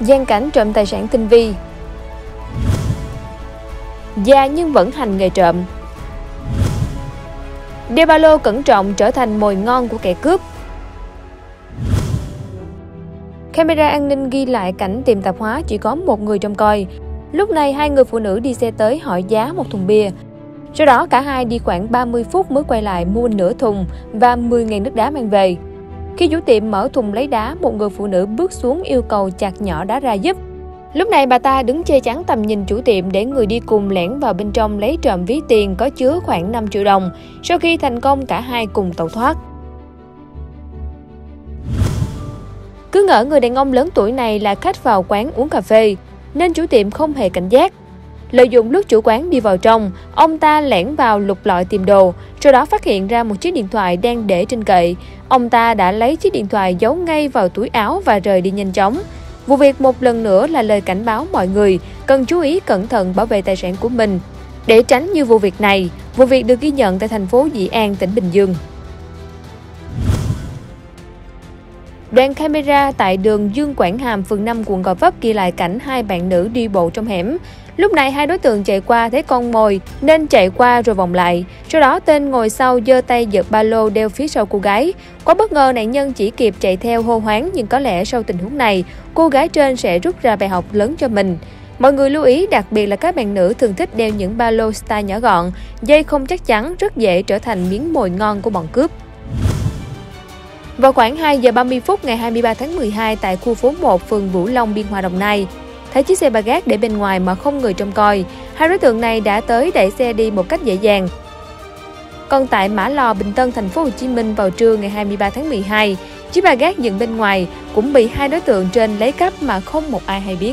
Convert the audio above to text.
gian cảnh trộm tài sản tinh vi. Già nhưng vẫn hành nghề trộm. Đeo ba lô cẩn trọng trở thành mồi ngon của kẻ cướp. Camera an ninh ghi lại cảnh tiệm tạp hóa chỉ có một người trông coi. Lúc này hai người phụ nữ đi xe tới hỏi giá một thùng bia. Sau đó cả hai đi khoảng 30 phút mới quay lại mua nửa thùng và 10.000 nước đá mang về. Khi chủ tiệm mở thùng lấy đá, một người phụ nữ bước xuống yêu cầu chặt nhỏ đá ra giúp. Lúc này bà ta đứng che chắn tầm nhìn chủ tiệm để người đi cùng lẻn vào bên trong lấy trộm ví tiền có chứa khoảng 5 triệu đồng. Sau khi thành công cả hai cùng tẩu thoát. Cứ ngỡ người đàn ông lớn tuổi này là khách vào quán uống cà phê, nên chủ tiệm không hề cảnh giác. Lợi dụng lúc chủ quán đi vào trong, ông ta lẻn vào lục lọi tìm đồ, sau đó phát hiện ra một chiếc điện thoại đang để trên kệ. Ông ta đã lấy chiếc điện thoại giấu ngay vào túi áo và rời đi nhanh chóng. Vụ việc một lần nữa là lời cảnh báo mọi người cần chú ý cẩn thận bảo vệ tài sản của mình. Để tránh như vụ việc này, vụ việc được ghi nhận tại thành phố Dĩ An, tỉnh Bình Dương. Đoạn camera tại đường Dương Quảng Hàm, phường 5, quận Gò Vấp ghi lại cảnh hai bạn nữ đi bộ trong hẻm. Lúc này hai đối tượng chạy qua thấy con mồi nên chạy qua rồi vòng lại. Sau đó tên ngồi sau giơ tay giật ba lô đeo phía sau cô gái. Quá bất ngờ nạn nhân chỉ kịp chạy theo hô hoáng nhưng có lẽ sau tình huống này, cô gái trên sẽ rút ra bài học lớn cho mình. Mọi người lưu ý đặc biệt là các bạn nữ thường thích đeo những ba lô style nhỏ gọn, dây không chắc chắn rất dễ trở thành miếng mồi ngon của bọn cướp. Vào khoảng 2 giờ 30 phút ngày 23 tháng 12 tại khu phố 1 phường Vũ Long, Biên Hòa, Đồng Nai, thấy chiếc xe ba gác để bên ngoài mà không người trông coi, hai đối tượng này đã tới đẩy xe đi một cách dễ dàng. Còn tại Mã Lò, Bình Tân, thành phố Hồ Chí Minh vào trưa ngày 23 tháng 12, chiếc ba gác dựng bên ngoài cũng bị hai đối tượng trên lấy cắp mà không một ai hay biết.